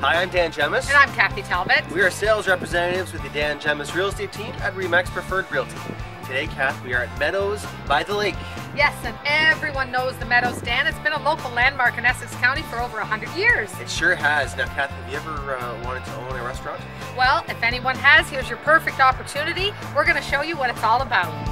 I'm Dan Gemus. And I'm Kathy Talbot. We are sales representatives with the Dan Gemus Real Estate team at Remax Preferred Realty. Today, Kath, we are at Meadows by the Lake. Yes, and everyone knows the Meadows, Dan. It's been a local landmark in Essex County for over 100 years. It sure has. Now, Kath, have you ever uh, wanted to own a restaurant? Well, if anyone has, here's your perfect opportunity. We're going to show you what it's all about.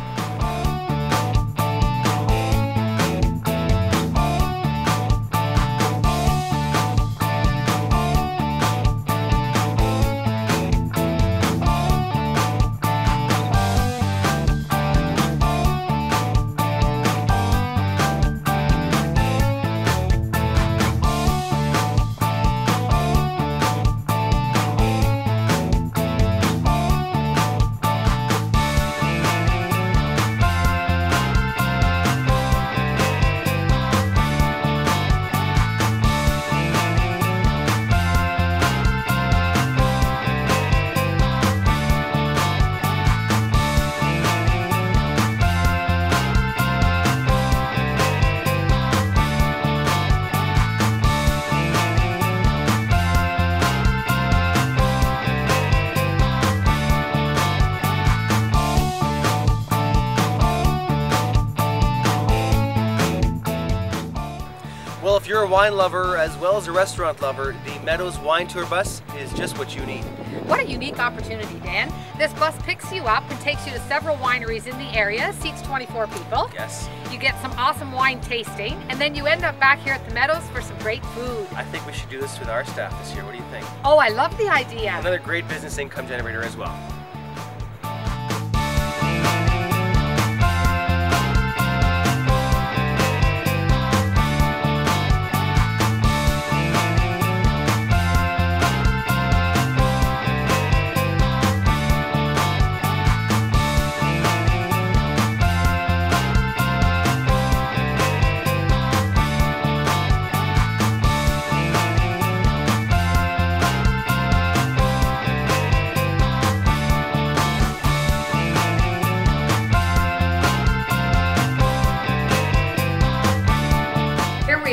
Well, if you're a wine lover as well as a restaurant lover, the Meadows Wine Tour Bus is just what you need. What a unique opportunity, Dan. This bus picks you up and takes you to several wineries in the area, seats 24 people. Yes. You get some awesome wine tasting, and then you end up back here at the Meadows for some great food. I think we should do this with our staff this year. What do you think? Oh, I love the idea. Another great business income generator as well.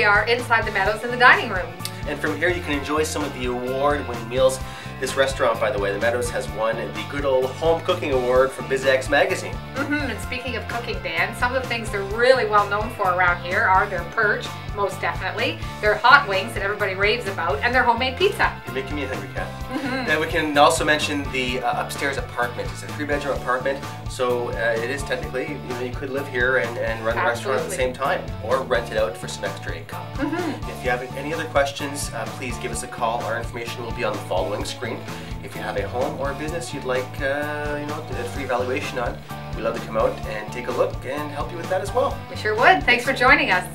We are inside the Meadows in the dining room. And from here, you can enjoy some of the award-winning meals. This restaurant, by the way, the Meadows has won the good old home cooking award from BizX magazine. Mm -hmm. And speaking of cooking, Dan, some of the things they're really well known for around here are their perch, most definitely, their hot wings that everybody raves about, and their homemade pizza. You're making me a hungry, Kat. Then we can also mention the uh, upstairs apartment. It's a three-bedroom apartment, so uh, it is technically, you know, you could live here and, and run the restaurant at the same time, or rent it out for some extra income. Mm -hmm. If you have any other questions, uh, please give us a call. Our information will be on the following screen. If you have a home or a business you'd like, uh, you know, a free evaluation on, we'd love to come out and take a look and help you with that as well. We sure would. Thanks for joining us.